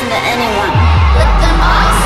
listen to anyone.